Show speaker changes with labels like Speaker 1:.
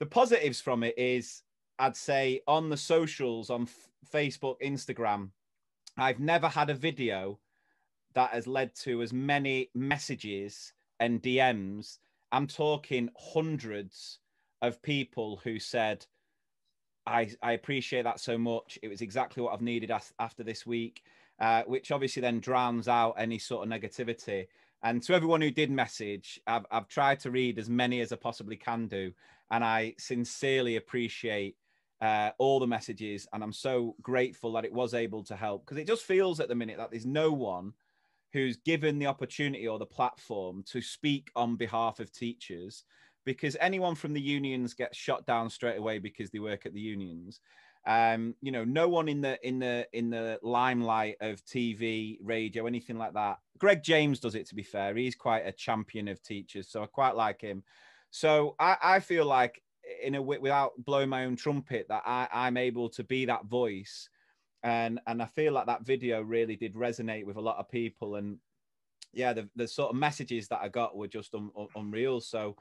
Speaker 1: the positives from it is I'd say on the socials, on F- Facebook, Instagram, I've never had a video that has led to as many messages and DMs. I'm talking hundreds of people who said, I, I appreciate that so much. It was exactly what I've needed as, after this week, uh, which obviously then drowns out any sort of negativity. And to everyone who did message, I've, I've tried to read as many as I possibly can do. And I sincerely appreciate uh, all the messages. And I'm so grateful that it was able to help because it just feels at the minute that there's no one who's given the opportunity or the platform to speak on behalf of teachers because anyone from the unions gets shot down straight away because they work at the unions um you know no one in the in the in the limelight of tv radio anything like that. Greg james does it to be fair. He's quite a champion of teachers so i quite like him. So i i feel like in a without blowing my own trumpet that i i'm able to be that voice. And and i feel like that video really did resonate with a lot of people. And yeah the, the sort of messages that i got were just un, un, unreal. So